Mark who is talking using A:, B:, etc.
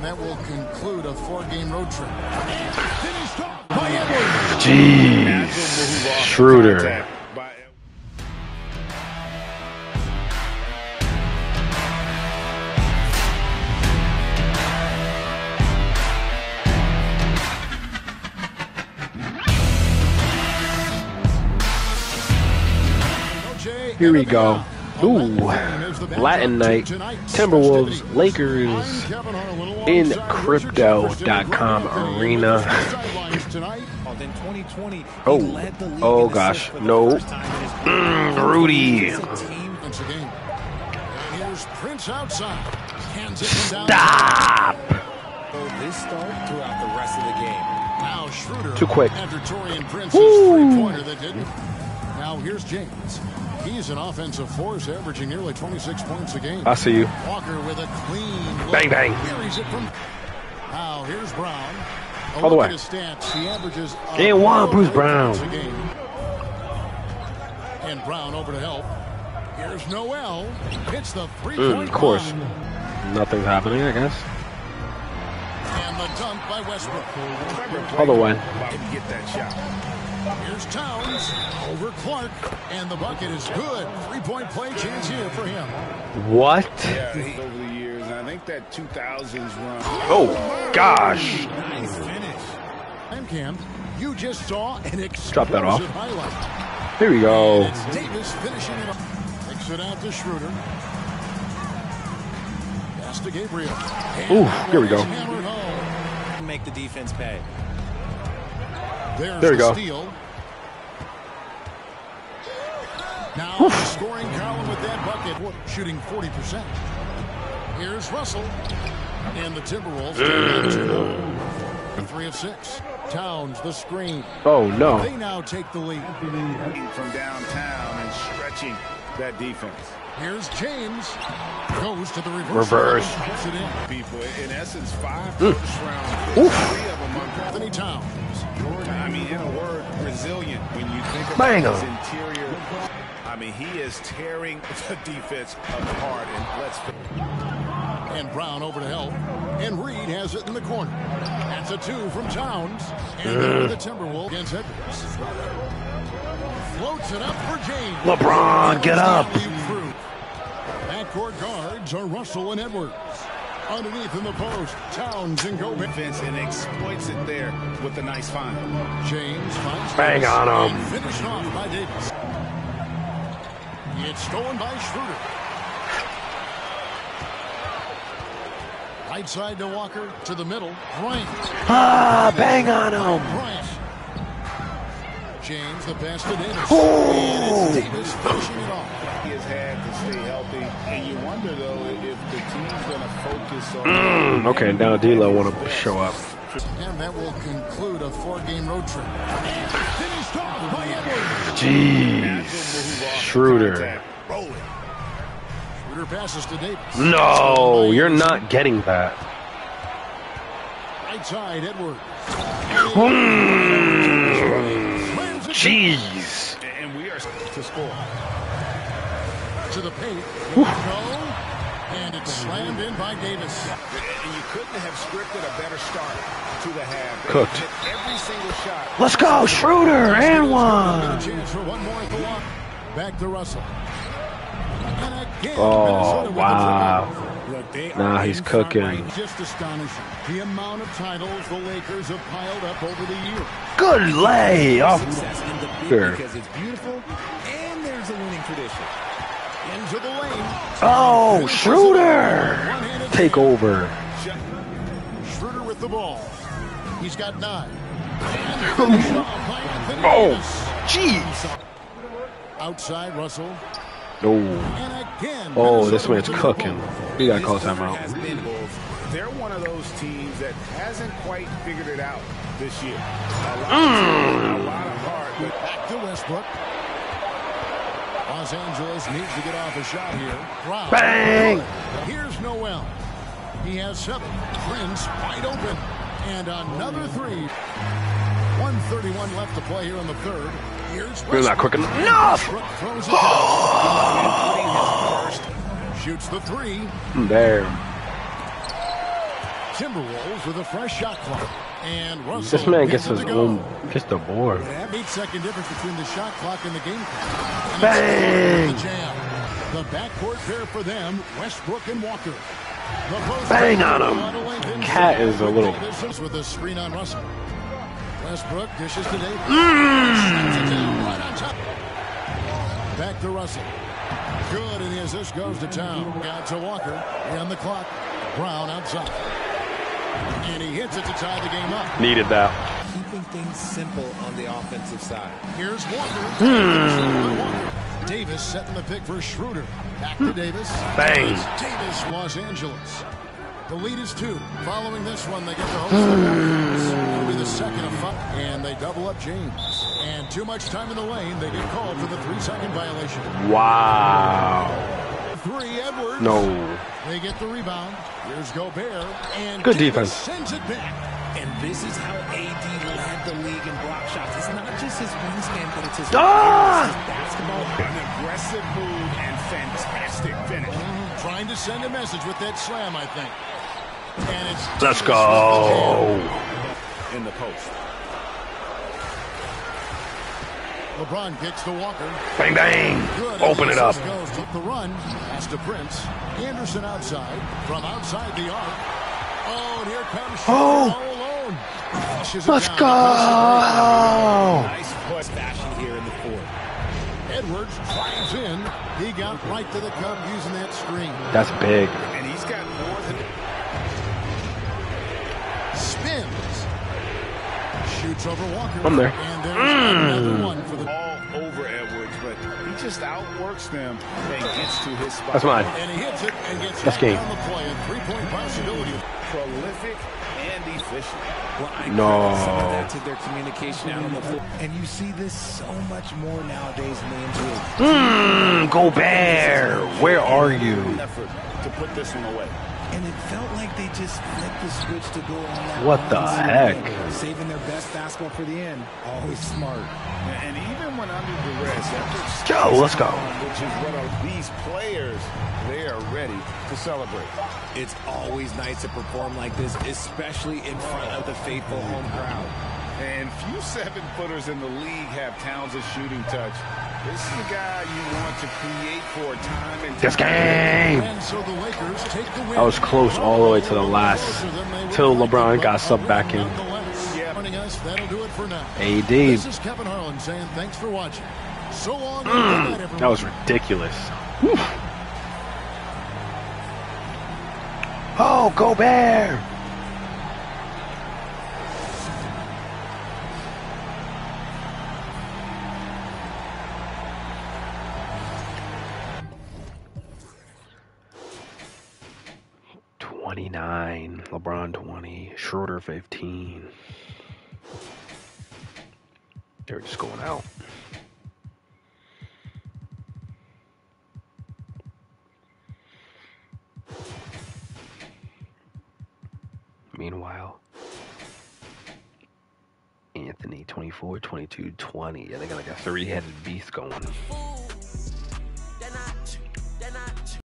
A: And that will conclude a four-game road trip. And finished off by Edwards.
B: Jeez. Schroeder. Here we go. Ooh, Latin night. Timberwolves, Lakers in Crypto.com arena. Oh, oh gosh, no. Mm, Rudy. Stop.
C: This start throughout the rest of the game.
A: Now Schroeder
B: Too quick.
A: after Taurean Prince's
B: Woo.
A: three-pointer that didn't. Now here's James. He's an offensive force, averaging nearly 26 points a game.
B: I see you.
A: Walker with a clean look.
B: Bang, bang.
A: Buries it from. Now here's Brown. A
B: All the way.
A: at his stats. He averages a
B: Game one, Bruce Brown.
A: points a game. And Brown over to help. Here's Nowell. Hits the
B: Mm,
A: three-point
B: of course.
A: line.
B: Nothing's happening, I guess.
A: And the dunk by Westbrook.
B: All the way.
C: Get that shot.
A: Here's Towns over Clark, and the bucket is good. Three-point play chance here for him.
B: What?
C: Yeah, he, over the years, and I think that 2000s run.
B: Oh, gosh.
A: Nice finish. And Cam, you just saw an
B: Drop that off.
A: highlight.
B: Here we go.
A: And it's Davis finishing it off. Takes it out to Schroeder. Pass to Gabriel.
B: Ooh, here we go.
D: Make the defense pay.
A: There's
B: There we
A: the
B: go.
A: steal. Now the scoring column with that bucket, shooting 40%. Here's Russell. And the Timberwolves take it on two. Three of six. Towns, the screen.
B: Oh, no.
A: They now take the lead.
C: From downtown and stretching that defense.
A: Here's James. Goes to the reverse.
B: Reverse.
A: line, Puts it in.
C: People, in essence, five
B: Mm.
C: first round picks, three of them under.
A: Anthony Towns.
C: I mean, in a word, resilient. When you think about
B: Bang
C: his interior, I mean, he is tearing the defense apart. And let's
A: And Brown over to help. And Reid has it in the corner. That's a two from Towns. And then with the Timberwolves against Edwards. Floats it up for James.
B: LeBron, get up.
A: Through. Backcourt guards are Russell and Edwards. Underneath in the post, Towns and Gobert.
C: defense and exploits it there with a nice find.
A: James finds
B: Bang on him.
A: Finished off by Davis. It's stolen by Schroeder. Right side to Walker, to the middle. Bryant.
B: Ah, bang on him.
A: Bryant. James, the pass to Davis.
B: Oh.
A: And it's Davis finishing it off.
C: He has had to stay healthy, and you wonder though if the team's going to focus on.
B: Mm, okay, now D'Lo want to show up.
A: And that will conclude a four-game road trip. Finished off by Edwards.
B: Jeez. Schroeder.
A: Schroeder passes to Davis.
B: No, you're not getting that.
A: Right side, Edwards.
B: Mm,
A: Slams it
B: Jeez.
C: And we are to score.
A: to the paint. Go. And it's slammed in by Davis.
C: And you couldn't have scripted a better start to the half.
B: Cooked.
C: Every single shot.
B: Let's go, Schroeder, and one.
A: chance for one more at the line. Back to Russell. And again,
B: Oh,
A: Minnesota with the
B: wow.
A: triple. Look,
B: Nah, he's cooking.
A: Just astonishing. The amount of titles the Lakers have piled up over the years.
B: Good lay off. Sure.
D: because it's beautiful and there's a winning tradition.
A: Into the lane.
B: Oh, Schroeder. Take over.
A: Schroeder with the ball. He's got nine. And finished off by Anthony
B: Oh, jeez.
A: Outside Russell.
B: No. Oh, this man's cooking. We gotta call timeout.
C: Has been- They're one of those teams that hasn't quite figured it out this year. A lot,
B: Mm.
C: of, a lot of heart, but
A: Back to Westbrook. Los Angeles needs to get off a shot here. Brown.
B: Bang!
A: Here's Nowell. He has seven. Prince wide open. And another three. 131 left to play here in the third. Here's
B: You're not quick enough.
A: Westbrook throws it down. Including. Shoots the three.
B: There.
A: Timberwolves with a fresh shot clock. And Russell
B: This man gets his
A: it to go.
B: own, gets the board.
A: Eight second difference between the shot clock and the game clock.
B: Bang!
A: the jam. The backcourt pair for them, Westbrook and Walker. The
B: Bang on him.
A: A lot of length inside.
B: Cat is a little-
A: with a screen on Russell. Westbrook dishes to Davis. Mm. Down right. Back to Russell. Good, and the assist goes to town. Got to Walker. On the clock. Brown outside. And he hits it to tie the game up.
B: Needed that.
D: Keeping things simple on the offensive side.
A: Here's Walker. Hmm. Davis setting the pick for Schroeder. Back to hmm. Davis.
B: Bang.
A: Davis, Los Angeles. The lead is two. Following this one, they get the host. Hmm. It'll be the second of five. And they double up James. And too much time in the lane. They get called for the three-second violation.
B: Wow.
A: Three, Edwards.
B: No.
A: They get the rebound. Here's Gobert. And
B: Good
A: Davis
B: defense.
A: Sends it back.
D: And this is how AD led the league in block shots. It's not just his wingspan, but it's his,
B: Ah!
D: it's his basketball.
C: An aggressive move and fantastic finish.
A: Trying to send a message with that slam, I think. And it's
B: Let's
A: Davis
B: go.
A: with the jam.
C: In the post.
A: LeBron kicks to Walker.
B: Bang, bang.
A: Good.
B: Open it up.
A: Goes to the run. Pass to Prince. Anderson outside. From outside the arc. Oh, and here comes
B: Oh.
A: All alone.
B: Let's
A: down.
B: go.
D: Nice push fashion here in the fourth.
A: Edwards drives in. He got right to the cup using that screen.
B: That's big.
C: And he's got more than
A: Spins. Shoots Walker.
B: I'm there.
A: And there's another mm. one for the.
C: all over Edwards, but he just outworks them and gets to his spot.
B: That's mine.
A: And he hits it and gets
B: That's game.
A: the play. A three-point possibility.
C: Prolific and efficient.
D: Well, I
B: No.
D: some of that to their communication out on the floor. And you see this so much more nowadays in the NBA.
B: Mmm, Gobert. Where are you?
C: Effort to put this one away.
D: And it felt like they just flipped the switch to go on that
B: What the heck?
D: lead. Saving their best basketball for the end. Always smart.
C: And even when under duress, efforts
B: Go, let's go.
C: Which is what are these players, they are ready to celebrate.
D: It's always nice to perform like this, especially in front of the faithful home crowd.
C: And few seven footers in the league have Towns' shooting touch. This is the guy you want to create for time and time.
B: This game.
A: And so the Lakers take the win.
B: I was close all the way to the last, till LeBron got subbed back in.
A: Joining us, that'll do it for now.
B: AD.
A: This is Kevin Harlan saying thanks for watching. So long. Mm. night.
B: That was ridiculous. Whew. Oh, Gobert. Twenty-nine, LeBron twenty, Schroeder fifteen. They're just going out. Meanwhile, Anthony 24, 22, 20. Yeah, they got like a three headed beast going.